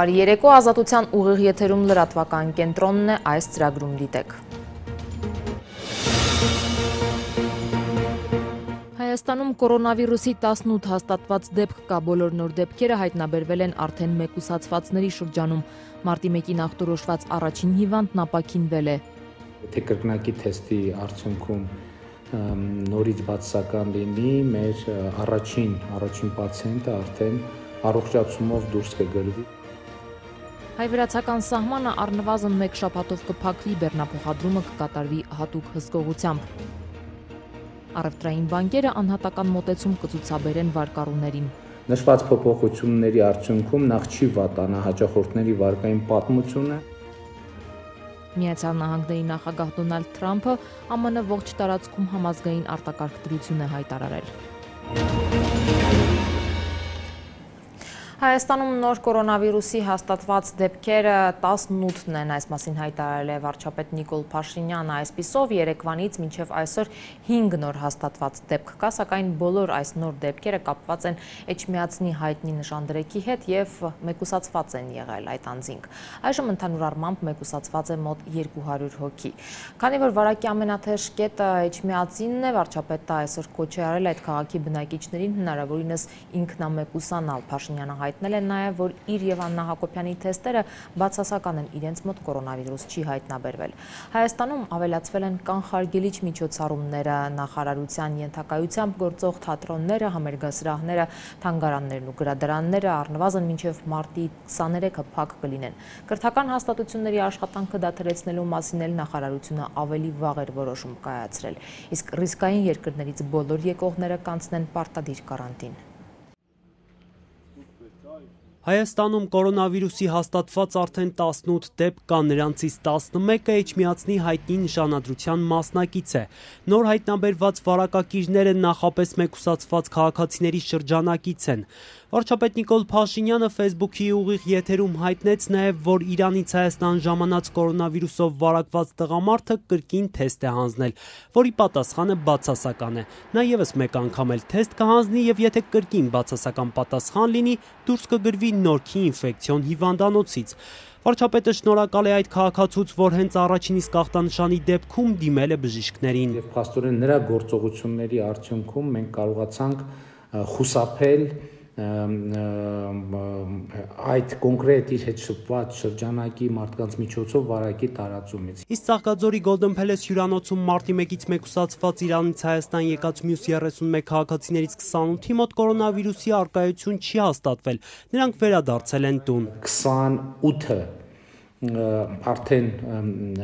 Բարի երեկո ազատության ուղիղ եթերում լրատվական կենտրոնն է այս ծրագրում դիտեք։ Հայաստանում կորոնավիրուսի 18 հաստատված դեպք կա բոլոր նոր դեպքերը հայտնաբերվել են արդեն մեկուսացվածների շրջանում։ Մարտի 1-ին ախտորոշված առաջին հիվանդն ապաքինվել է։ Եթե կրկնակի թեստի արդյունքում նորից բացասական լինի, մեր առաջին առաջին պացիենտը արդեն առողջացումով դուրս կգրվի։ Հայ-վրացական սահմանը առնվազն մեկ շաբաթով կփակվի, բեռնափոխադրումը կկատարվի հատուկ հսկողությամբ։ Առևտրային բանկերը անհատական մոտեցում կցուցաբերեն վարկառուներին։ Նշված փոփոխությունների արդյունքում նախ չի վատանա հաճախորդների վարկային պատմությունը։ Միացյալ Նահանգների նախագահ Դոնալդ Թրամփը ԱՄՆ ողջ տարածքում համազգային արտակարգ դրություն է հայտարարել։ Հայաստանում նոր կորոնավիրուսի հաստատված դեպքերը 18-ն են, այս մասին հայտարարել է վարչապետ Նիկոլ Փաշինյանը, այսպիսով երեկվանից մինչև այսօր 5 նոր հաստատված դեպք կա, սակայն բոլոր այս նոր դեպքերը կապված են Էջմիածնի հայտնի նշանդրեքի հետ եւ մեկուսացված են եղել այդ անձինք։ Այժմ ընդհանուր առմամբ մեկուսացված է մոտ 200 հոգի։ Քանի որ վարակի ամենաթեժ կետը Էջմիածինն է, վարչապետը այսօր կոչ է արել այդ քաղաքի բնակիչներին հնարավորինս ինքնամեկուսանալ Փաշինյանը հայտնել են նաև, որ իր եւ Աննա Հակոբյանի թեստերը բացասական են իրենց մոտ կորոնավիրուս չի հայտնաբերվել։ Հայաստանում ավելացվել են կանխարգելիչ միջոցառումները, նախարարության ենթակայությամբ գործող թատրոնները, համերգասրահները, թանգարաններն ու գրադարանները առնվազն մինչև մարտի 23-ը փակ կլինեն։ Կրթական հաստատությունների աշխատանքը դադարեցնելու մասին էլ նախարարությունը ավելի վաղ էր որոշում կայացրել։ Իսկ ռիսկային երկրներից բոլոր եկողները կանցնեն պարտադիր կարանտին։ Հայաստանում կորոնավիրուսի հաստատված արդեն 18 դեպք կա, նրանցից 11-ը Էջմիածնի հայտնի նշանադրության մասնակից է։ Նոր հայտնաբերված վարակակիրները նախապես մեկուսացված քաղաքացիների շրջանակից են։ Վարչապետ Նիկոլ Փաշինյանը Facebook-ի ուղիղ եթերում հայտնեց նաև, որ Իրանից Հայաստան ժամանած կորոնավիրուսով վարակված տղամարդը կրկին թեստ է հանձնել, որի պատասխանը բացասական է։ Նա եւս մեկ անգամ էլ թեստ կհանձնի եւ եթե կրկին բացասական պատասխան լինի, դուրս կգրվի նորքի ինֆեկցիոն հիվանդանոցից։ Վարչապետը շնորհակալ է այդ քաղաքացուց, որ հենց առաջին իսկ ախտանշանի դեպքում դիմել է բժիշկներին։ Եվ փաստորեն նրա գործողությունների արդյունքում մենք կարողացանք խուսափել այդ կոնկրետ իր հետ շփված շրջանակի մարդկանց միջոցով վարակի տարածումից։ Իսկ Ծաղկաձորի Golden Palace հյուրանոցում մարտի 1-ից մեկուսացված Իրանից Հայաստան եկած մյուս 31 քաղաքացիներից 28-ի մոտ կորոնավիրուսի արկայություն չի հաստատվել։ Նրանք վերադարձել են տուն։ 28-ը արդեն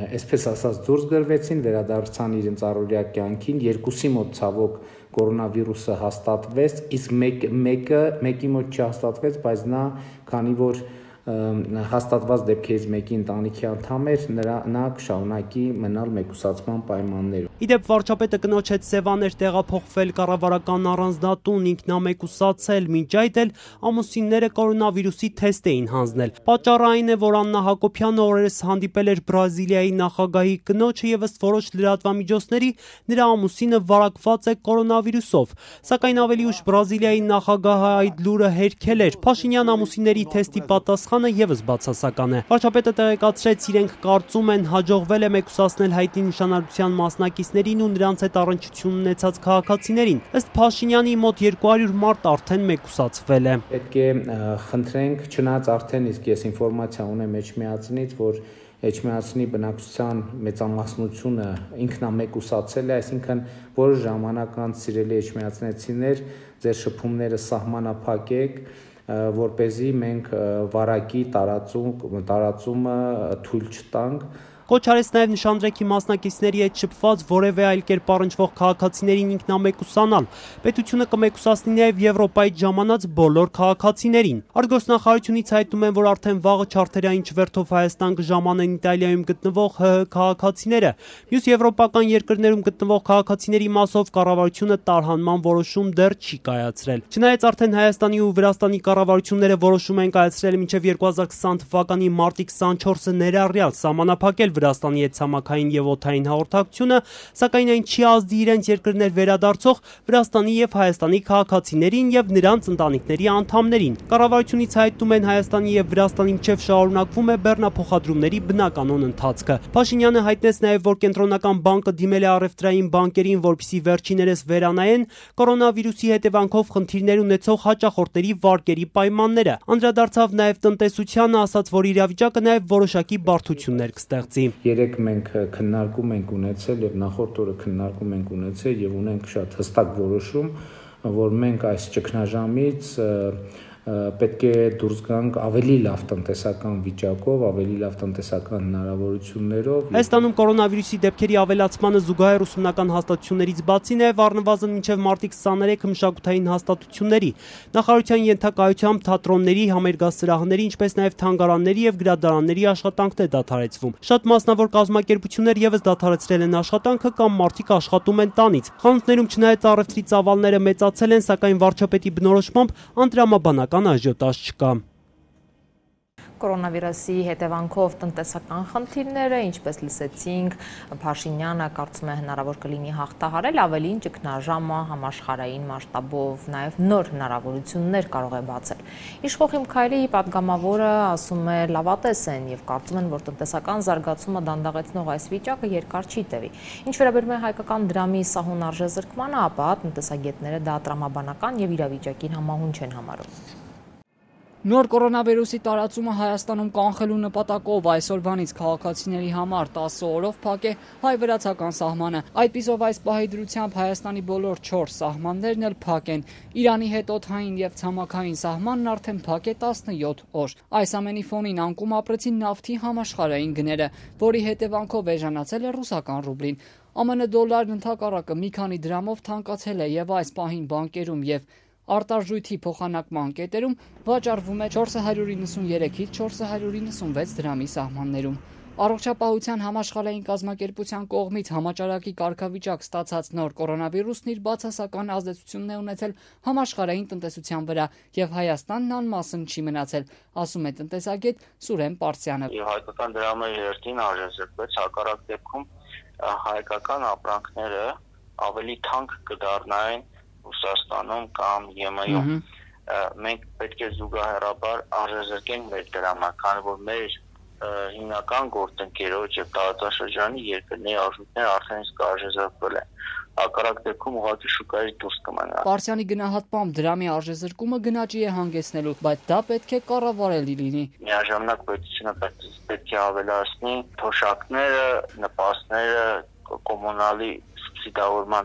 այսպես ասած դուրս գրվեցին, վերադարձան իրենց առօրյա կյանքին, երկուսի մոտ ցավոք կորոնավիրուսը հաստատվեց, իսկ մեկ մեկը մեկի մոտ չհաստատվեց, բայց նա քանի որ հաստատված դեպքերից մեկի ընտանիքի անդամ էր, նրա նա կշարունակի մնալ մեկուսացման պայմաններում։ Իդեպ վարչապետը կնոջ հետ Սևաներ տեղափոխվել կառավարական առանձնատուն ինքնամեկուսացել, մինչ այդ էլ ամուսինները կորոնավիրուսի թեստ էին հանձնել։ Պատճառը այն է, որ Աննա Հակոբյանը օրերս հանդիպել էր Բրազիլիայի նախագահի կնոջը եւ ըստ որոշ լրատվամիջոցների նրա ամուսինը վարակված է կորոնավիրուսով։ Սակայն ավելի ուշ Բրազիլիայի նախագահը այդ լուրը հերքել էր։ Փաշինյան ամուսինների թեստի պատասխան պատասխանը եւս բացասական է։ Վարչապետը տեղեկացրեց, իրենք կարծում են հաջողվել է մեկուսացնել հայտնի նշանալության մասնակիցներին ու նրանց հետ առնչություն ունեցած քաղաքացիներին։ Ըստ Փաշինյանի մոտ 200 մարդ արդեն մեկուսացվել է։ Պետք է խնդրենք, չնայած արդեն իսկ ես ինֆորմացիա ունեմ Էջմիածնից, որ Էջմիածնի բնակչության մեծամասնությունը ինքնամեկուսացել է, այսինքն որոշ ժամանակ անց սիրելի էջմիածնեցիներ, ձեր շփումները սահմանափակեք, որ เป զի մենք վարակի տարածում տարածումը թույլ չտանք Կոչ արեց նաև նշանդրեքի մասնակիցների հետ շփված որևէ այլ կերպ առնչվող քաղաքացիներին ինքնամեկուսանալ։ Պետությունը կմեկուսացնի նաև Եվրոպայից ժամանած բոլոր քաղաքացիներին։ Արտգործնախարարությունից հայտնում են, որ արդեն վաղը չարթերային չվերթով Հայաստան կժամանեն Իտալիայում գտնվող ՀՀ քաղաքացիները։ Մյուս եվրոպական երկրներում գտնվող քաղաքացիների մասով կառավարությունը տարհանման որոշում դեռ չի կայացրել։ Չնայած արդեն Հայաստանի ու Վրաստանի կառավարությունները որոշում են կայացրել մինչև 2020 թվականի մարտի 24-ը ներառյալ սահմանափակել Վրաստանի հետ ցամաքային եւ օթային հաղորդակցությունը, սակայն այն չի ազդի իրենց երկրներ վերադարձող Վրաստանի եւ Հայաստանի քաղաքացիներին եւ նրանց ընտանիքների անդամներին։ Կառավարությունից հայտնում են Հայաստանի եւ Վրաստանի միջև շարունակվում է բեռնափոխադրումների բնականոն ընթացքը։ Փաշինյանը հայտնեց նաեւ, որ կենտրոնական բանկը դիմել է առևտրային բանկերին, որպիսի վերջիներս վերանայեն կորոնավիրուսի հետևանքով խնդիրներ ունեցող հաճախորդների վարկերի պայմանները։ Անդրադարձավ նաեւ տնտեսությանը, ասաց, որ իրավիճակը նաեւ որոշակի բարդություններ կստեղծի։ Երեք մենք քննարկում ենք ունեցել եւ նախորդ օրը քննարկում ենք ունեցել եւ ունենք շատ հստակ որոշում, որ մենք այս ճգնաժամից պետք է դուրս գանք ավելի լավ տնտեսական վիճակով, ավելի լավ տնտեսական հնարավորություններով։ Հայաստանում կորոնավիրուսի դեպքերի ավելացմանը զուգահեռ ուսումնական հաստատություններից բացի նաև առնվազն մինչև մարտի 23 մշակութային հաստատությունների, նախարարության ենթակայությամբ թատրոնների, համերգասրահների, ինչպես նաև թանգարանների եւ գրադարանների աշխատանքն է դադարեցվում։ Շատ մասնավոր կազմակերպություններ եւս դադարեցրել են աշխատանքը կամ մարդիկ աշխատում են տանից։ Խանութներում չնայած առևտրի ծավալները մեծացել են, սակայն վարչապետի բնորոշմամբ անդրամաբանական բավական աժյոտաժ չկա կորոնավիրուսի հետևանքով տնտեսական խնդիրները, ինչպես լսեցինք, Փաշինյանը կարծում է հնարավոր կլինի հաղթահարել ավելին ճգնաժամը համաշխարային մասշտաբով, նաև նոր հնարավորություններ կարող է բացել։ Իշխող Իմքայլի падգամավորը ասում է լավատես են եւ կարծում են, որ տնտեսական զարգացումը դանդաղեցնող այս վիճակը երկար չի տևի։ Ինչ վերաբերում է հայկական դրամի սահուն արժե զրկմանը, ապա տնտեսագետները դա տրամաբանական եւ իրավիճակին համահունչ են համարում։ Նոր կորոնավիրուսի տարածումը Հայաստանում կանխելու նպատակով այսօրվանից քաղաքացիների համար 10 օրով փակ է հայ-վրացական սահմանը։ Այդպիսով այս պահի դրությամբ Հայաստանի բոլոր 4 սահմաններն էլ փակ են։ Իրանի հետ օթային եւ ցամաքային սահմանն արդեն փակ է 17 օր։ Այս ամենի ֆոնին անկում ապրեցին նավթի համաշխարհային գները, որի հետևանքով էժանացել է ռուսական ռուբլին։ ԱՄՆ դոլարն ընդհակառակը մի քանի դրամով թանկացել է եւ այս պահին բանկերում եւ արտարժույթի փոխանակման կետերում վաճառվում է 493-ից 496 դրամի սահմաններում։ Առողջապահության համաշխարհային կազմակերպության կողմից համաճարակի կարգավիճակ ստացած նոր կորոնավիրուսն իր բացասական ազդեցությունն է ունեցել համաշխարհային տնտեսության վրա եւ Հայաստանն անմասն չի մնացել, ասում է տնտեսագետ Սուրեն Պարսյանը։ հայկական դրամը երթին արժեզրկվեց հակառակ դեպքում հայկական ապրանքները ավելի թանկ կդառնային Ռուսաստանում կամ ԵՄ-ում մենք պետք է զուգահեռաբար արժեզրկենք մեր դրամը, քանի որ մեր հիմնական գործընկերոջ եւ տարածաշրջանի երկրների արժույթները արդեն իսկ արժեզրկվել են հակառակ դեպքում ուղղակի շուկայից դուրս կմնա։ Պարսյանի գնահատմամբ դրամի արժեզրկումը գնաճի է հանգեցնելու, բայց դա պետք է կառավարելի լինի։ Միաժամանակ պետությունը պետք է ավելացնի թոշակները, նպաստները, կոմունալի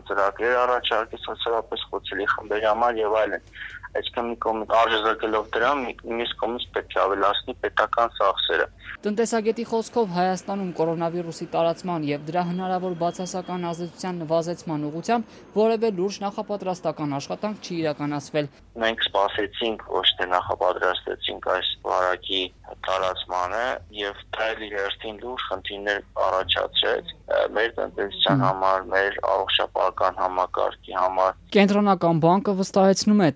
ծրագրեր առաջարկի սոցիալապես խոցելի խմբերի համար եւ այլն։ Այսինքն մի կողմից արժեզրկելով դրան, մյուս կողմից պետք է ավելացնի պետական ծախսերը։ Տնտեսագետի խոսքով Հայաստանում կորոնավիրուսի տարածման եւ դրա հնարավոր բացասական ազդեցության նվազեցման ուղղությամբ որևէ լուրջ նախապատրաստական աշխատանք չի իրականացվել։ Մենք սպասեցինք ոչ թե նախապատրաստեցինք այս վարակի տարածմանը եւ թայլի հերթին լուրջ խնդիրներ առաջացրեց մեր տնտեսության համար, մեր առողջապահական համակարգի համար։ Կենտրոնական բանկը վստահեցնում է,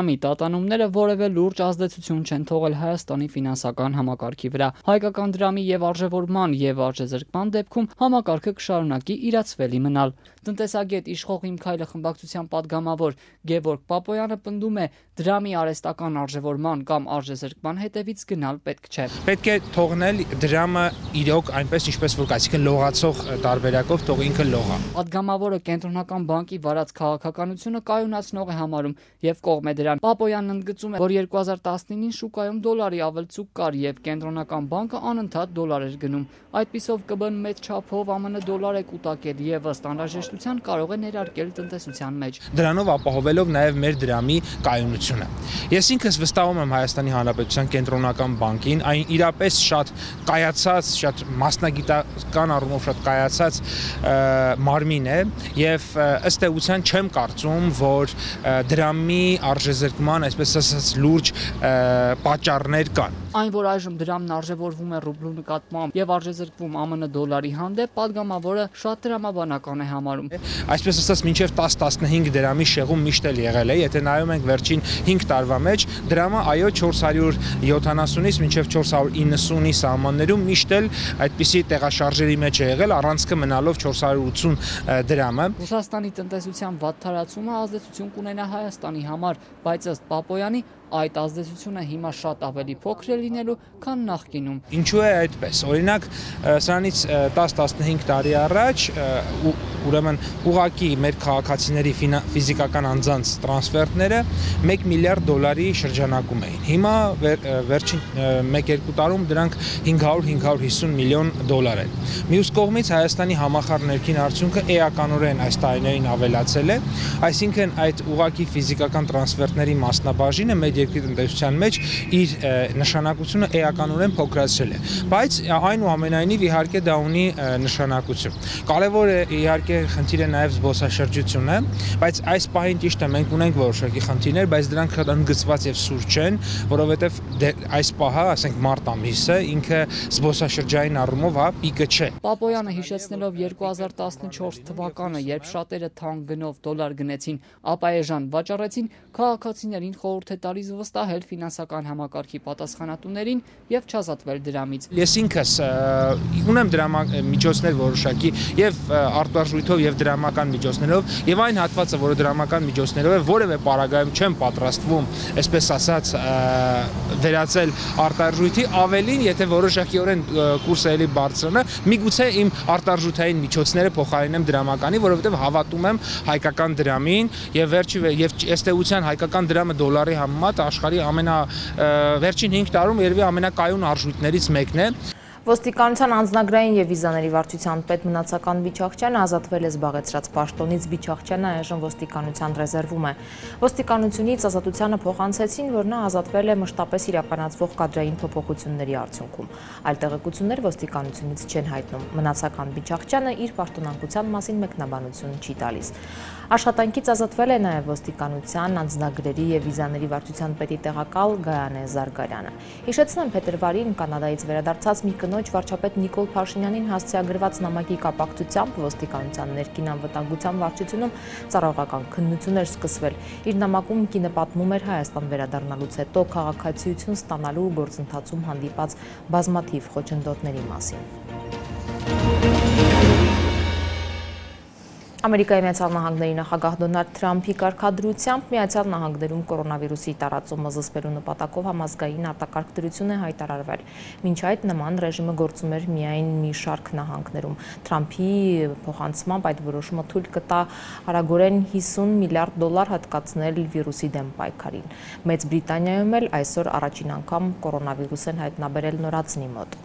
տարադրամի տատանումները որևէ լուրջ ազդեցություն չեն թողել Հայաստանի ֆինանսական համակարգի վրա։ Հայկական դրամի եւ արժեվորման եւ արժեզրկման դեպքում համակարգը կշարունակի իրացվելի մնալ։ Տնտեսագետ իշխող Իմ Քայլը խմբակցության падգամավոր Գևորգ Պապոյանը պնդում է դրամի արհեստական արժևորման կամ արժեզրկման հետևից գնալ պետք չէ։ Պետք է թողնել դրամը իրոք այնպես ինչպես որ կա, այսինքն լողացող տարբերակով թող ինքը լողա։ Падգամավորը կենտրոնական բանկի վարած քաղաքականությունը կայունացնող է համարում եւ կողմ է դրան։ Պապոյանն ընդգծում է, որ 2019-ին շուկայում դոլարի ավելցուկ կար եւ կենտրոնական բանկը անընդհատ դոլար էր գնում։ Այդպիսով ԿԲ-ն մեծ չափով ԱՄՆ դոլար է կուտակել եւ ըստ անհրաժեշտ տնտեսության կարող է ներարկել տնտեսության մեջ։ Դրանով ապահովելով նաև մեր դրամի կայունությունը։ Ես ինքս վստահում եմ Հայաստանի Հանրապետության կենտրոնական բանկին, այն իրապես շատ կայացած, շատ մասնագիտական առումով շատ կայացած մարմին է եւ ըստ էության չեմ կարծում, որ դրամի արժեզրկման, այսպես ասած, լուրջ պատճառներ կան։ Այն, որ այժմ դրամն արժևորվում է ռուբլու նկատմամբ եւ արժեզրկվում ԱՄՆ դոլարի հանդեպ, падգամավորը շատ դրամաբանական է համարում հիմնարում։ Այսպես ասած, մինչև 10-15 դրամի շեղում միշտ էլ եղել է, եթե նայում ենք վերջին 5 տարվա մեջ, դրամը այո 470-ից մինչև 490-ի սահմաններում միշտ էլ այդպիսի տեղաշարժերի մեջ է եղել, առանցքը մնալով 480 դրամը։ Ռուսաստանի տնտեսության վատթարացումը ազդեցություն կունենա Հայաստանի համար, բայց ըստ Պապոյանի այդ ազդեցությունը հիմա շատ ավելի փոքր է լինելու, քան նախկինում։ Ինչու է այդպես։ Օրինակ, սրանից 10-15 տարի առաջ ուրեմն ուղակի մեր քաղաքացիների ֆիզիկական անձանց տրանսֆերտները 1 միլիարդ դոլարի շրջանակում էին։ Հիմա վերջին 1-2 տարում դրանք 500-550 միլիոն դոլար են։ Մյուս կողմից Հայաստանի համախառն ներքին արդյունքը էականորեն այս տարիներին ավելացել է, այսինքն այդ ուղակի ֆիզիկական տրանսֆերտների մասնաբաժինը մեր երկրի տնտեսության մեջ իր նշանակությունը էականորեն փոքրացրել է։ Բայց այնուամենայնիվ իհարկե դա ունի նշանակություն։ Կարևոր է իհարկե խնդիրը նաև զբոսաշրջությունը, բայց այս պահին ճիշտ է մենք ունենք որոշակի խնդիրներ, բայց դրանք ընդգծված եւ սուր չեն, որովհետեւ դե, այս պահը, ասենք մարտ ամիսը ինքը զբոսաշրջային առումով հա պիկը չէ։ Պապոյանը հիշեցնելով 2014 թվականը, երբ շատերը թանկ գնով դոլար գնեցին, ապա էժան վաճառեցին, քաղաքացիներին խորհուրդ է տալիս վստահել ֆինանսական համակարգի պատասխանատուներին եւ չազատվել դրամից։ Ես ինքս ունեմ դրամամիջոցներ որոշակի եւ արտարժույթով եւ դրամական միջոցներով եւ այն հատվածը, որը դրամական միջոցներով է, որևէ պարագայում չեմ պատրաստվում, այսպես ասած, վերածել արտարժույթի ավելին, եթե որոշակիորեն կուրսը էլի բարձրանա, միգուցե իմ արտարժութային միջոցները փոխարինեմ դրամականի, որովհետեւ հավատում եմ հայկական դրամին եւ վերջի եւ ըստ էության հայկական դրամը դոլարի համեմատ աշխարհի ամենա վերջին 5 տարում երևի ամենակայուն արժույթներից մեկն է։ Ոստիկանության անձնագրային եւ վիզաների վարչության պետ Մնացական Բիչախչյանը ազատվել է զբաղեցրած պաշտոնից Բիչախչյանը այժմ ոստիկանության ռեզերվում է։ Ոստիկանությունից ազատությանը փոխանցեցին, որ նա ազատվել է մշտապես իրականացվող կադրային փոփոխությունների արդյունքում։ Այլ տեղեկություններ ոստիկանությունից չեն հայտնում։ Մնացական Բիչախչյանը իր պաշտոնանկության մասին մեկնաբանություն չի տալիս։ Աշխատանքից ազատվել է նաև ոստիկանության, անձնագրերի եւ վիզաների վարչության պետի տեղակալ Գայանե Զարգարյանը։ Հիշեցնեմ փետրվարին կանադայից վերադարձած մի կնոջ վարչապետ Նիկոլ Փաշինյանին հասցեագրված նամակի կապակցությամբ ոստիկանության ներքին անվտանգության վարչությունում ծառայողական քննություններ սկսվել։ Իր նամակում կինը պատմում էր Հայաստան վերադառնալուց հետո քաղաքացիություն ստանալու գործընթացում հանդիպած բազմաթիվ խոչընդոտների մասին։ Ամերիկայի Միացյալ Նահանգների նախագահ Դոնալդ Թրամփի կարգադրությամբ Միացյալ Նահանգներում կորոնավիրուսի տարածումը զսպելու նպատակով համազգային արտակարգ դրություն է հայտարարվել։ Մինչ այդ նման ռեժիմը գործում էր միայն մի շարք նահանգներում։ Թրամփի փոխանցմամբ այդ որոշումը թույլ կտա հարագորեն 50 միլիարդ դոլար հատկացնել վիրուսի դեմ պայքարին։ Մեծ Բրիտանիայում էլ այսօր առաջին անգամ կորոնավիրուս են հայտնաբերել նորածնի մոտ։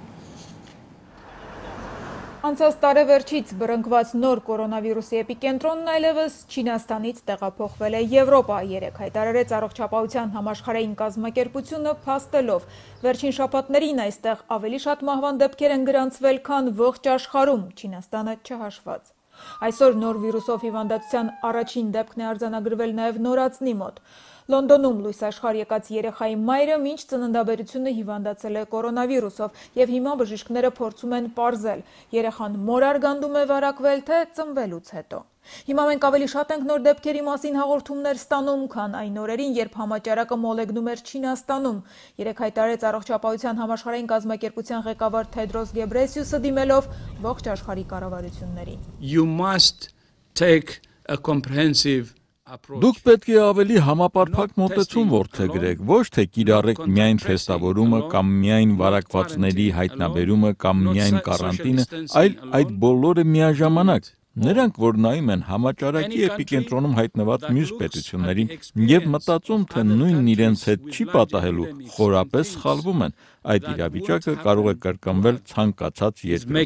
Անցած տարեվերջից բրընկված նոր կորոնավիրուսի էպիկենտրոնն այլևս Չինաստանից տեղափոխվել է Եվրոպա, երեք հայտարարեց առողջապահության համաշխարհային կազմակերպությունը փաստելով։ Վերջին շաբաթներին այստեղ ավելի շատ մահվան դեպքեր են գրանցվել, քան ողջ աշխարհում, Չինաստանը չհաշված։ Այսօր նոր վիրուսով հիվանդացության առաջին դեպքն է արձանագրվել նաև նորածնի մոտ։ Լոնդոնում լույս աշխարհ եկած երեխայի մայրը մինչ ծննդաբերությունը հիվանդացել է կորոնավիրուսով եւ հիմա բժիշկները փորձում են ողրզել երեխան մոր արգանդում է վարակվել թե ծնվելուց հետո։ Հիմա մենք ավելի շատ ենք նոր դեպքերի մասին հաղորդումներ ստանում, քան այն օրերին, երբ համաճարակը մոլեգնում էր Չինաստանում։ Երեք հայտարարեց առողջապահության համաշխարհային կազմակերպության ղեկավար Թեդրոս Գեբրեսիուսը դիմելով ողջ աշխարհի կառավարություններին։ You must take a comprehensive Դուք պետք է ավելի համապարփակ մոտեցում որդեգրեք, ոչ թե կիրառեք միայն թեստավորումը կամ միայն վարակվածների հայտնաբերումը կամ միայն կարանտինը, այլ այդ բոլորը միաժամանակ։ Նրանք, որ նայում են համաճարակի էպիկենտրոնում հայտնված մյուս պետություններին եւ մտածում, թե նույնն իրենց հետ չի պատահելու, խորապես սխալվում են։ Այդ իրավիճակը կարող է կրկնվել ցանկացած երկրում։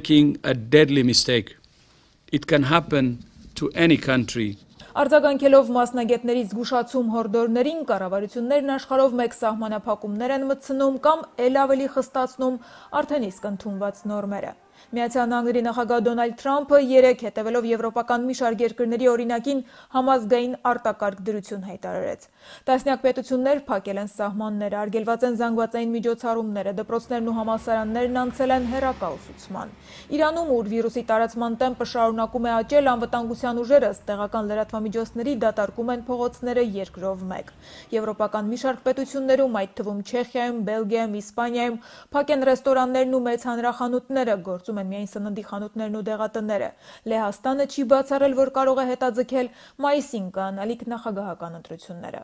It can happen to any country Արձագանքելով մասնագետների զգուշացում հորդորներին, կառավարություններն աշխարհով մեկ սահմանափակումներ են մտցնում կամ ել ավելի խստացնում արդեն իսկ ընդունված նորմերը։ Միացյալ Նահանգների նախագահ Դոնալդ Թրամփը երեք հետևելով եվրոպական մի շարք երկրների օրինակին համազգային արտակարգ դրություն հայտարարեց։ Տասնյակ պետություններ փակել են սահմանները, արգելված են զանգվածային միջոցառումները, դպրոցներն ու համալսարաններն անցել են հերակա ուսուցման։ Իրանում, ուր վիրուսի տարածման տեմպը շարունակում է աճել, անվտանգության ուժերը տեղական լրատվամիջոցների դատարկում են փողոցները երկրով մեկ։ Եվրոպական մի շարք պետություններում, այդ թվում Չեխիայում, Բելգիայում, Իսպանիայում, փակ են ռեստորաններն ու մեծ հանրախանութները, գործում են միայն սննդի խանութներն ու դեղատները։ Լեհաստանը չի բացառել, որ կարող է հետաձգել մայիսին կանալիք նախագահական ընտրությունները։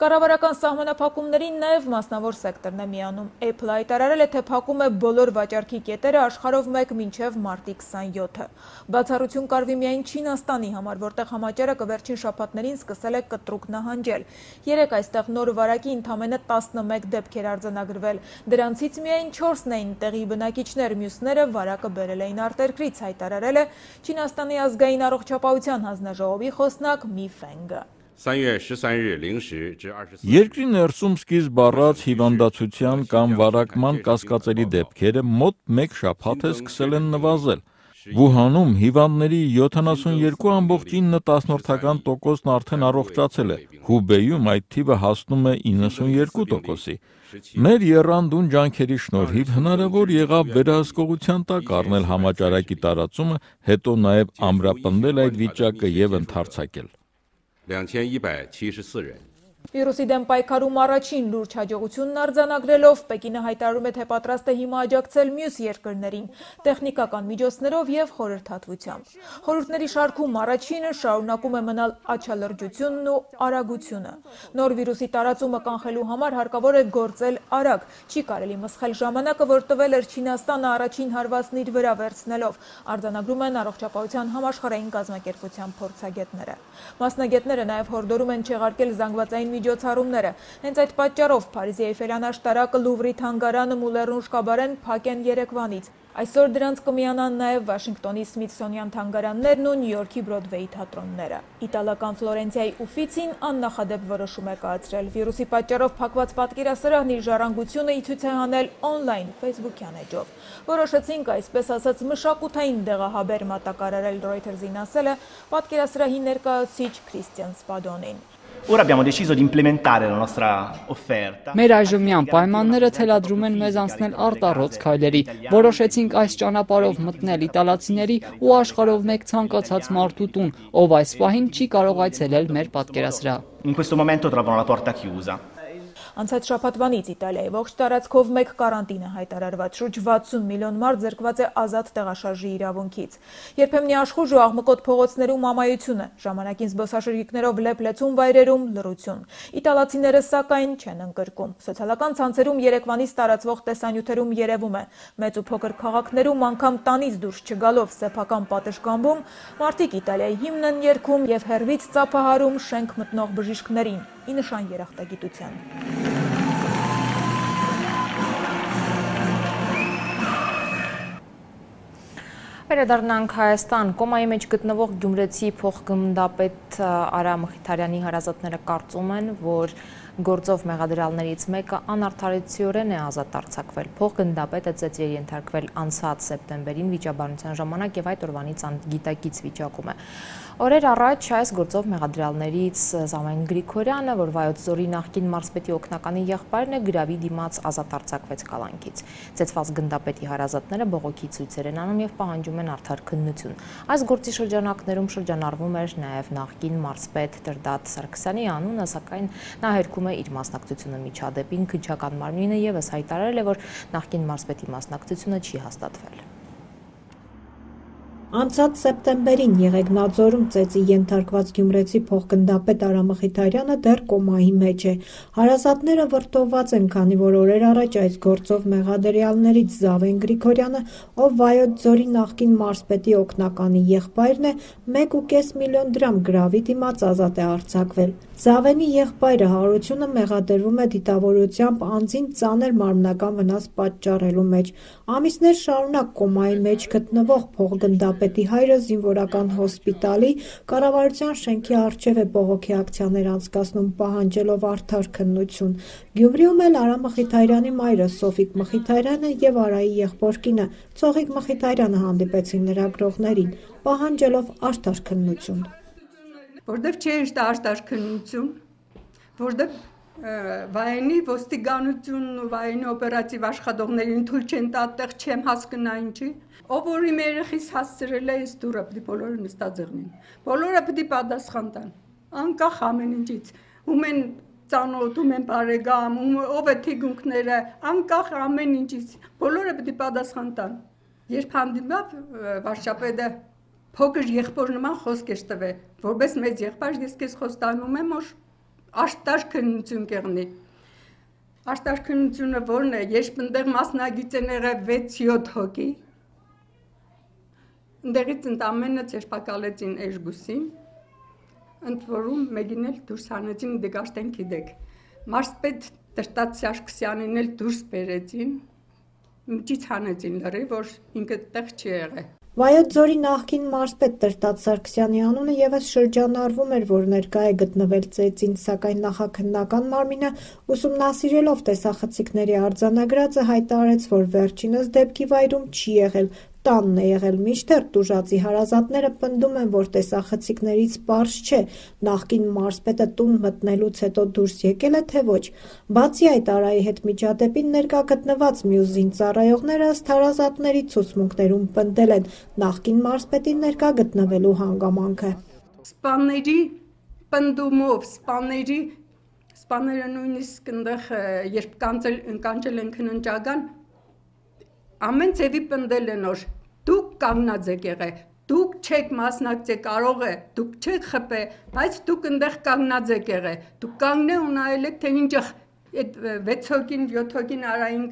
Կառավարական սահմանափակումներին նաև մասնավոր սեկտորն է միանում։ Apple հայտարարել է, թե փակում է բոլոր վաճառքի կետերը աշխարհով 1 մինչև մարտի 27-ը։ Բացառություն կարվի միայն Չինաստանի համար, որտեղ համաճարակը վերջին շաբաթներին սկսել է կտրուկ նահանջել։ Երեք այստեղ նոր վարակի ընդամենը 11 դեպքեր արձանագրվել։ Դրանցից միայն 4-ն էին տեղի բնակիչներ, մյուսները վարակը բերել էին արտերկրից, հայտարարել է Չինաստանի ազգային առողջապահության հանձնաժողովի խոսնակ Մի Ֆենգը։ Երկրի ներսում սկիզբ առած հիվանդացության կամ վարակման կասկածելի դեպքերը մոտ 1 շաբաթ է սկսել են նվազել։ Վուհանում հիվանդների 72.9%-ն արդեն առողջացել է։ Հուբեյում այդ թիվը հասնում է 92%-ի։ Մեր երանդուն ջանքերի շնորհիվ հնարավոր եղավ վերահսկողության տակ առնել համաճարակի տարածումը, հետո նաև ամրապնդել այդ վիճակը եւ ընդարձակել։ 两千一百七十四人。Վիրուսի դեմ պայքարում առաջին լուրջ հաջողությունն արձանագրելով Պեկինը հայտարարում է, թե պատրաստ է հիմա աջակցել մյուս երկրներին տեխնիկական միջոցներով եւ խորհրդատվությամբ։ Խորհուրդների շարքում առաջինը շարունակում է մնալ աչալրջությունն ու արագությունը։ Նոր վիրուսի տարածումը կանխելու համար հարկավոր է գործել արագ։ Չի կարելի մսխել ժամանակը, որ տվել էր Չինաստանը առաջին հարվածն իր վրա վերցնելով, արձանագրում են առողջապահության համաշխարհային կազմակերպության փորձագետները։ Մասնագետները նաև հորդորում են չեղարկել զանգվածային միջոցառումները։ Հենց այդ պատճառով Փարիզի Էյֆելյան աշտարակը, Լուվրի թանգարանը, Մուլերուն շկաբարեն փակ են Երևանից։ Այսօր դրանց կմիանան նաև Վաշինգտոնի Սմիթսոնյան թանգարաններն ու Նյու Յորքի Բրոդվեի թատրոնները։ Իտալական Ֆլորենցիայի Ուֆիցին աննախադեպ որոշում է կայացրել։ Վիրուսի պատճառով փակված պատկերասրահն իր ժառանգությունը ի ցույց է հանել on-line Facebook-յան էջով։ Որոշեցինք այսպես ասած մշակութային դեղահաբեր մատակարարել Reuters-ին ասել է պատկերասրահի ներկայացուցիչ Քրիստիան Սպադոնին։ Ora abbiamo deciso di implementare la nostra offerta։ Մեր այժմյան պայմանները թելադրում են մեզ անցնել արտառոց քայլերի։ Որոշեցինք այս ճանապարհով մտնել իտալացիների ու աշխարհով մեկ ցանկացած մարդու տուն, ով այս պահին չի կարող այցելել մեր պատկերասրահ։ In questo momento trovano la porta chiusa։ Անցած շաբաթվանից Իտալիայի ողջ տարածքով մեկ կարանտին է հայտարարված։ Շուրջ 60 միլիոն մարդ զրկված է ազատ տեղաշարժի իրավունքից։ Երբեմնի աշխուժ ու աղմկոտ փողոցներում ամայությունը, ժամանակին զբոսաշրջիկներով լեփլեցուն վայրերում լռություն։ Իտալացիները սակայն չեն ընկրկում։ Սոցիալական ցանցերում Երևանից տարածվող տեսանյութերում երևում է. Մեծ ու փոքր քաղաքներում անգամ տանից դուրս չգալով սեփական պատշգամբում մարդիկ Իտալիայի հիմնն են երգում եւ հերվից ծափահարում շենք մտնող բժիշկներին ի նշան երախտագիտության։ Վերադառնանք Հայաստան, կոմայի մեջ գտնվող Գյումրեցի փոխգմնդապետ Արա Մխիթարյանի հարազատները կարծում են, որ գործով մեղադրյալներից մեկը անարդարեցիորեն է ազատ արձակվել։ Փոխգնդապետը ծեծի է ենթարկվել անցած սեպտեմբերին վիճաբանության ժամանակ եւ այդ օրվանից գիտակից վիճակում է։ Օրեր առաջ այս գործով մեղադրյալներից Զամեն Գրիգորյանը, որ Վայոց Զորի նախկին մարզպետի օգնականի եղբայրն է, գրավի դիմաց ազատ արձակվեց կալանքից։ Ծեծված գնդապետի հարազատները բողոքի ցույցեր են անում եւ պահանջում են արդար քննություն։ Այս գործի շրջանակներում շրջանառվում էր նաեւ նախկին մարզպետ Տրդատ Սարգսյանի անունը, սակայն նա հերքում է իր մասնակցությունը միջադեպին, քնչական մարմինը եւս հայտարարել է, որ նախկին մարզպետի մասնակցությունը չի հաստատվել։ Անցած սեպտեմբերին Եղեգնաձորում ծեծի ենթարկված գյումրեցի փոխգնդապետ Արա Մխիթարյանը դեռ կոմայի մեջ է։ Հարազատները վրդովված են, քանի որ օրեր առաջ այս գործով մեղադրյալներից Զավեն Գրիգորյանը, ով Վայոց ձորի նախկին մարզպետի օգնականի եղբայրն է, 1.5 միլիոն դրամ գրավի դիմաց ազատ է արձակվել։ Զավենի եղբայրը Հարությունը մեղադրվում է դիտավորությամբ անձին ծանր մարմնական վնաս պատճառելու մեջ։ Ամիսներ շարունակ կոմայի մեջ գտնվող փողգնդապետի հայրը զինվորական հոսպիտալի կառավարության շենքի առջև է բողոքի ակցիաներ անցկացնում, պահանջելով արդար քննություն։ Գյումրիում էլ Արա Մխիթարյանի մայրը Սոֆիկ Մխիթարյանը եւ Արայի եղբոր կինը Ցողիկ Մխիթարյանը հանդիպեցին լրագրողներին, պահանջելով արդար քննություն որտեվ չէր արտար քննություն, որտեվ վայենի ոստիկանությունն ու վայենի օպերատիվ աշխատողներին թույլ չեն տա այդտեղ չեմ հասկնա ինչի ով որ իմ երեխիս հասցրել է իս դուրը պիտի բոլորը նստաձեղնին բոլորը պիտի պատասխան տան անկախ ամեն ինչից ում են ծանոթ ում են բարեկամ ում ով է թիգունքները անկախ ամեն ինչից բոլորը պիտի պատասխան տան երբ հանդիպավ վարշապետը փոքր եղբոր նման խոսք էր տվել, որպես մեծ եղբայր ես քեզ խոստանում եմ, որ աշտար քննություն կեղնի։ Աշտար քննությունը ո՞րն է, երբ ընդեղ մասնագիծ են եղել 6-7 հոգի։ Ընդեղից ընդամենը ցերպակալեցին Էժգուսին, ընդ որում մեկին էլ դուրս հանեցին դեկաշտեն գիտեք։ Մարսպետ Տրտած Սաշկսյանին էլ դուրս բերեցին, միջից հանեցին լրի, որ ինքը տեղ չի եղել։ Վայոց ձորի նախկին մարզպետ Տրտած Սարգսյանի անունը եւս շրջանառվում էր, որ ներկա է գտնվել ծեծին, սակայն նախաքննական մարմինը ուսումնասիրելով տեսախցիկների արձանագրածը հայտարարեց, որ վերջինս դեպքի վայրում չի եղել, տանն է եղել, մինչդեռ տուժածի հարազատները պնդում են, որ տեսախցիկներից պարզ չէ՝ նախկին մարզպետը տուն մտնելուց հետո դուրս եկել է, թե ոչ։ Բացի այդ, Արայի հետ միջադեպին ներկա գտնված մյուս զինծառայողները ըստ հարազատների ցուցմունքներում պնդել են նախկին մարզպետի ներկա գտնվելու հանգամանքը։ Սպաների պնդումով, սպաների սպաները նույնիսկ այնտեղ երբ կանցել կանչել են քննջական ամեն ձևի պնդել են որ դուք կանգնած եք եղել դուք չեք մասնակցել կարող է դուք չեք խփե բայց դուք այնտեղ կանգնած եք եղել դուք կանգնե ու նայել եք թե ինչ այդ 6 հոգին 7 հոգին արային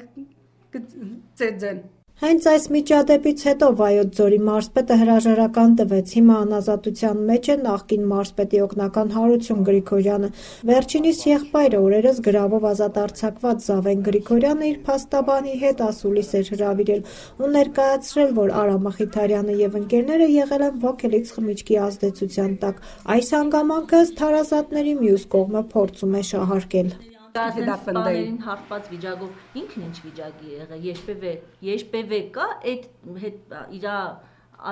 ծեծեն Հենց այս միջադեպից հետո Վայոց ձորի մարզպետը հրաժարական տվեց։ Հիմա անազատության մեջ է նախկին մարզպետի օգնական Հարություն Գրիգորյանը։ Վերջինիս եղբայրը օրերս գրավով ազատ արձակված Զավեն Գրիգորյանը իր փաստաբանի հետ ասուլիս էր հրավիրել ու ներկայացրել, որ Արա Մխիթարյանը եւ ընկերները եղել են ոգելից խմիչքի ազդեցության տակ։ Այս հանգամանքը ըստ հարազատների մյուս կողմը փորձում է շահարկել սպաներին հարբած վիճակով ինքն ինչ վիճակի եղել երբևէ երբևէ կա այդ հետ իրա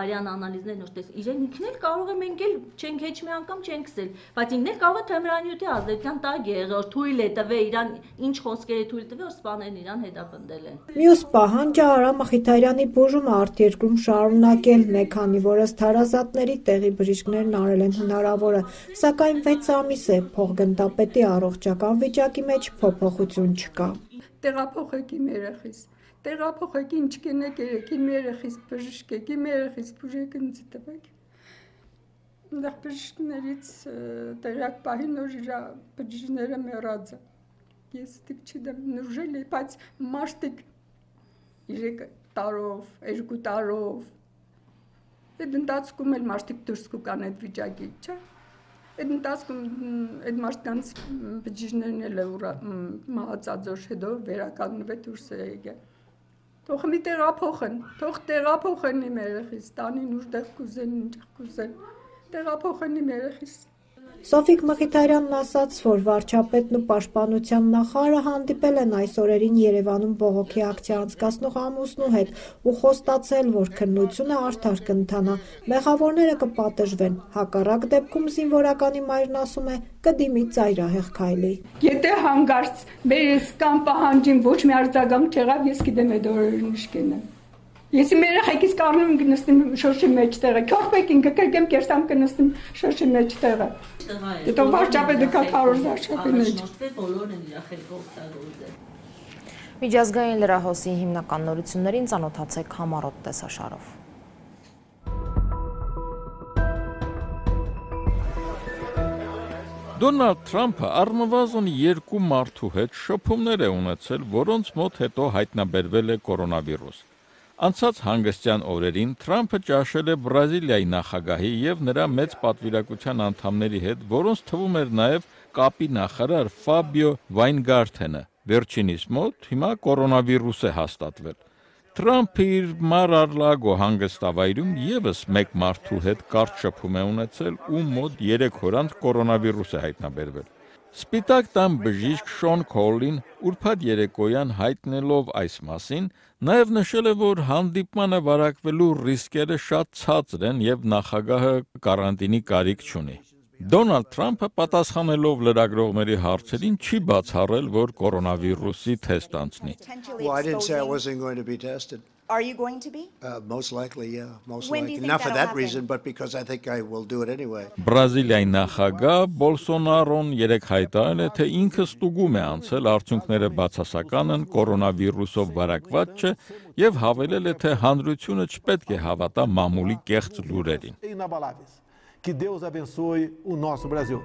արյան անալիզներն ուշտես իրեն ինքն էլ կարող է մենք էլ չենք հեչ մի անգամ չենք սկսել բայց ինքն էլ կարող է թմրանյութի ազդեցության տակ եղել որ թույլ է տվել իրան ինչ խոսքեր է թույլ տվել որ սպաներն իրան հետապնդել են մյուս պահանջը Արա Մխիթարյանի բուժումը արտերկրում շարունակելն է քանի որ ըստ հարազատների տեղի բժիշկներն արել են հնարավորը սակայն 6 ամիս է փողգնդապետի առողջական վիճակի մեջ փոփոխություն չկա տեղափոխեք իմ երեխիս տեղափոխեք ինչ կենեք երեք իմ երեխիս բժշկեք իմ երեխիս բուժեք ինձ տվեք այնտեղ բժիշկներից տեղակ պահին որ իր բժիշկները մեռած ես դիք չդեմ նուժել է բայց մաշտիկ 3 տարով 2 տարով այդ ընթացքում էլ մաշտիկ դուրս կան այդ վիճակի չէ այդ ընթացքում այդ մարդկանց բջիջներն էլ մահացածոր հետո վերականգնվել դուրս է եկել Թող մի տեղափոխեն, թող տեղափոխեն իմ երեխիս, տանին ուժտեղ կուզեն, ինչ կուզեն, տեղափոխեն իմ երեխիս։ Սոֆիկ Մխիթարյանն ասաց, որ վարչապետն ու պաշտպանության նախարարը հանդիպել են այս օրերին Երևանում բողոքի ակցիա անցկացնող ամուսնու հետ ու խոստացել, որ քննությունը արդար կընթանա, մեղավորները կպատժվեն։ Հակառակ դեպքում զինվորականի մայրն ասում է, կդիմի ծայրահեղ քայլի։ Եթե հանգարց մեր կամ պահանջին ոչ մի արձագանք չեղավ, ես գիտեմ այդ օրերին ինչ կենեմ։ Ես իմ երեխեքից կառնում եմ կնստեմ շորշի մեջտեղը։ Քողպեկին կկրկեմ կերտամ կնստեմ շորշի մեջտեղը։ Դե վարչապետը կա քարոզ վարչապետն է։ Բոլորն են իր խելքը օգտագործել։ Միջազգային լրահոսի հիմնական նորություններին ծանոթացեք համառոտ տեսաշարով։ Դոնալդ Թրամփը առնվազն երկու մարդու հետ շփումներ է ունեցել, որոնց մոտ հետո հայտնաբերվել է կորոնավիրուս։ Անցած հանգստյան օրերին Թրամփը ճաշել է Բրազիլիայի նախագահի եւ նրա մեծ պատվիրակության անդամների հետ, որոնց թվում էր նաեւ կապի նախարար Ֆաբիո Վայնգարթենը։ Վերջինիս մոտ հիմա կորոնավիրուս է հաստատվել։ Թրամփը իր Մար-Ալագո հանգստավայրում եւս մեկ մարդու հետ կարճ շփում է ունեցել, ում մոտ 3 օր անց կորոնավիրուս է հայտնաբերվել։ Սպիտակ տան բժիշկ Շոն Քոլին ուրբաթ երեկոյան հայտնելով այս մասին, նաև նշել է, որ հանդիպմանը վարակվելու ռիսկերը շատ ցածր են եւ նախագահը կարանտինի կարիք չունի։ Դոնալդ Թրամփը պատասխանելով լրագրողների հարցերին չի բացառել, որ կորոնավիրուսի թեստ անցնի։ Are you going to be? Uh, most likely, yeah. Most When likely. Not for that happen? reason, but because I think I will do it anyway. Բրազիլիայի նախագահ Բոլսոնարոն երեք հայտարարել է, թե ինքը ստուգում է անցել արդյունքները բացասական են, կորոնավիրուսով վարակված չէ եւ հավելել է, թե հանրությունը չպետք է հավատա մամուլի կեղծ լուրերին։ inabaláveis. Que Deus abençoe o nosso Brasil.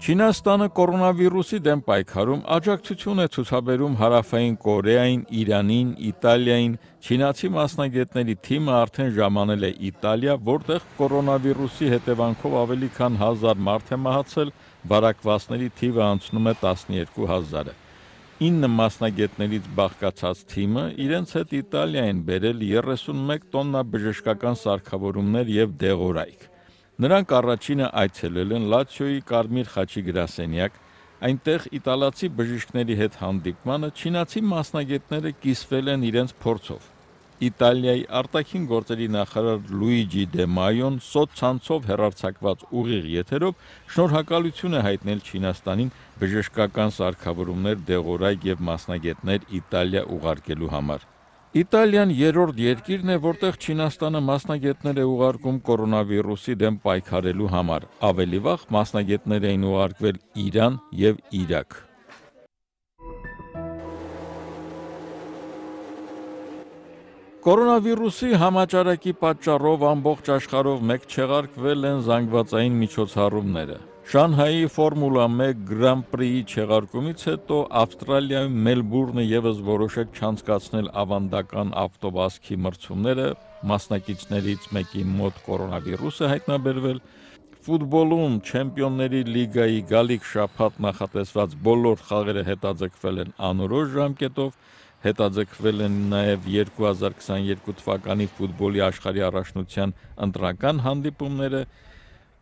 Չինաստանը կորոնավիրուսի դեմ պայքարում աջակցություն է ցուցաբերում Հարավային Կորեային, Իրանին, Իտալիային։ Չինացի մասնագետների թիմը արդեն ժամանել է Իտալիա, որտեղ կորոնավիրուսի հետևանքով ավելի քան 1000 մարդ է մահացել, վարակվածների թիվը անցնում է 12000-ը։ 9 մասնագետներից բաղկացած թիմը իրենց հետ Իտալիա են բերել 31 տոննա բժշկական սարքավորումներ եւ դեղորայք։ Նրանք առաջինը այցելել են Լացիոյի Կարմիր խաչի գրասենյակ, այնտեղ իտալացի բժիշկների հետ հանդիպմանը չինացի մասնագետները կիսվել են իրենց փորձով։ Իտալիայի արտաքին գործերի նախարար Լուիջի Դե Մայոն սոցցանցով հերարցակված ուղիղ եթերով շնորհակալություն է հայտնել Չինաստանին բժշկական սարքավորումներ, դեղորայք եւ մասնագետներ Իտալիա ուղարկելու համար։ Իտալիան երրորդ երկիրն է, որտեղ Չինաստանը մասնագետներ է ուղարկում կորոնավիրուսի դեմ պայքարելու համար։ Ավելի վաղ մասնագետներ էին ուղարկվել Իրան եւ Իրաք։ Կորոնավիրուսի համաճարակի պատճառով ամբողջ աշխարհով մեկ չեղարկվել են զանգվածային միջոցառումները։ Շանհայի Ֆորմուլա 1 Grand Prix-ի չեղարկումից հետո Ավստրալիայում Մելբուրնը եւս որոշեց չանցկացնել ավանդական ավտոբասքի մրցումները, մասնակիցներից մեկի մոտ կորոնավիրուսը հայտնաբերվել։ Ֆուտբոլում Չեմպիոնների լիգայի գալիք շաբաթ նախատեսված բոլոր խաղերը հետաձգվել են անորոշ ժամկետով, հետաձգվել են նաև 2022 թվականի ֆուտբոլի աշխարհի առաջնության ընտրական հանդիպումները,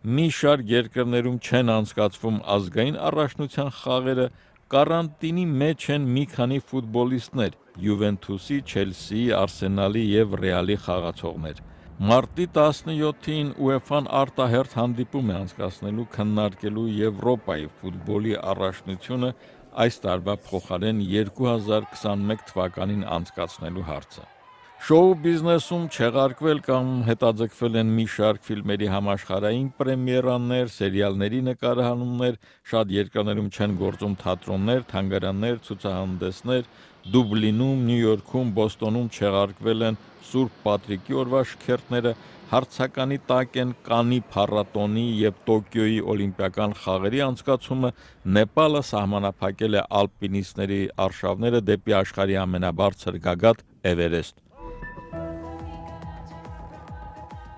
մի շարք երկրներում չեն անցկացվում ազգային առաջնության խաղերը, կարանտինի մեջ են մի քանի ֆուտբոլիստներ՝ Յուվենթուսի, Չելսիի, Արսենալի եւ Ռեալի խաղացողներ։ Մարտի 17-ին UEFA-ն արտահերթ հանդիպում է անցկացնելու քննարկելու Եվրոպայի ֆուտբոլի առաջնությունը այս տարվա փոխարեն 2021 թվականին անցկացնելու հարցը։ Շոու բիզնեսում չեղարկվել կամ հետաձգվել են մի շարք ֆիլմերի համաշխարհային պրեմիերաներ, սերիալների նկարահանումներ, շատ երկրներում չեն գործում թատրոններ, թանգարաններ, ցուցահանդեսներ, Դուբլինում, Նյու Յորքում, Բոստոնում չեղարկվել են Սուրբ Պատրիկի օրվա շքերթները, հարցականի տակ են Կանի փառատոնի եւ Տոկիոյի օլիմպիական խաղերի անցկացումը, Նեպալը սահմանափակել է ալպինիստների արշավները դեպի աշխարհի ամենաբարձր գագաթ Էվերեստ։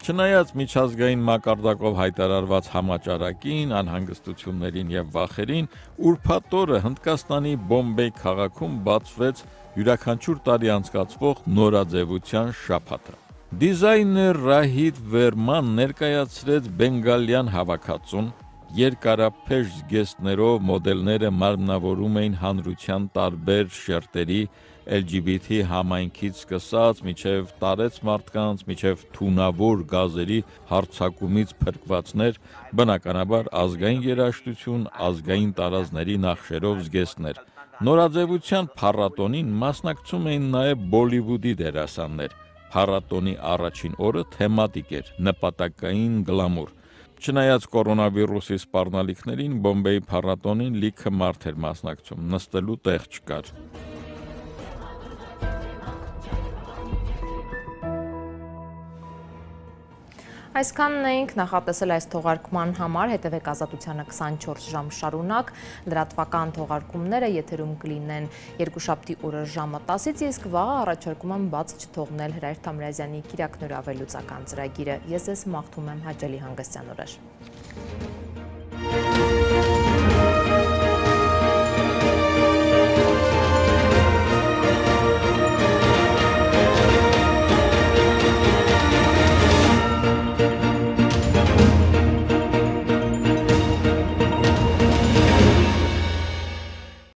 Չնայած միջազգային մակարդակով հայտարարված համաճարակին, անհանգստություններին եւ վախերին, ուրբաթ օրը Հնդկաստանի Բոմբեյ քաղաքում բացվեց յուրաքանչյուր տարի անցկացվող նորաձևության շաբաթը։ Դիզայներ Ռահիդ Վերման ներկայացրեց բենգալյան հավաքածուն, երկարափեշ զգեստներով մոդելները մարմնավորում էին հանրության տարբեր շերտերի LGBT համայնքից սկսած միջև տարեց մարդկանց, միջև թունավոր գազերի հարցակումից փրկվածներ, բնականաբար ազգային երաժշտություն, ազգային տարազների նախշերով զգեստներ։ Նորաձևության փառատոնին մասնակցում էին նաև Բոլիվուդի դերասաններ։ Փառատոնի առաջին օրը թեմատիկ էր՝ նպատակային գլամուր։ Չնայած կորոնավիրուսի սպառնալիքներին Բոմբեյի փառատոնին լիքը մարդ էր մասնակցում, նստելու տեղ չկար։ Այսքանն էինք նախատեսել այս թողարկման համար, հետևեք ազատությանը 24 ժամ շարունակ, լրատվական թողարկումները եթերում կլինեն երկուշաբթի օրը ժամը 10-ից, իսկ վաղը առաջարկում եմ բաց չթողնել Հրայր Թամրազյանի կիրակնորավելուծական ծրագիրը։ Ես ես մաղթում եմ հաճելի հանգստյան օրեր։